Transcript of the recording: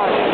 All right.